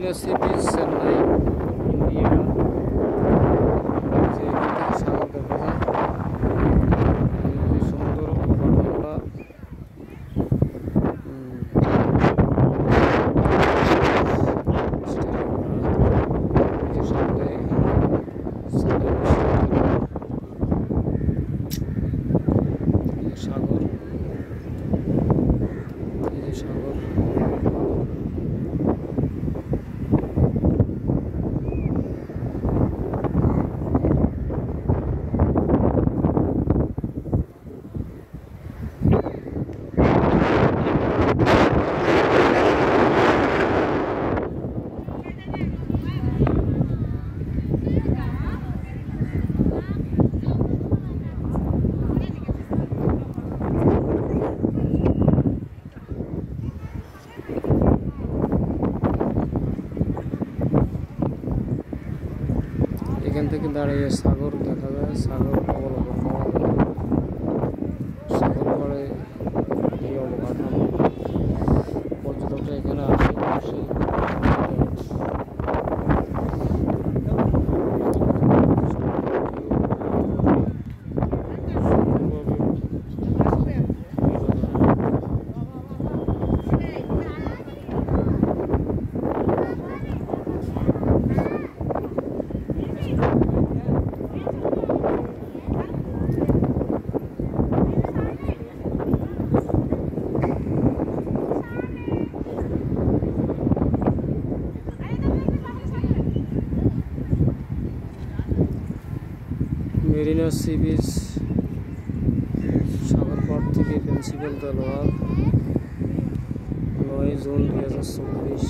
Marina sea beach এখান থেকে দাঁড়িয়ে সাগর দেখা যায় সাগর মেরিনো সি বিচ সাগরপট থেকে প্রিন্সিপাল তলোয়ার নয় জুন দু হাজার চব্বিশ।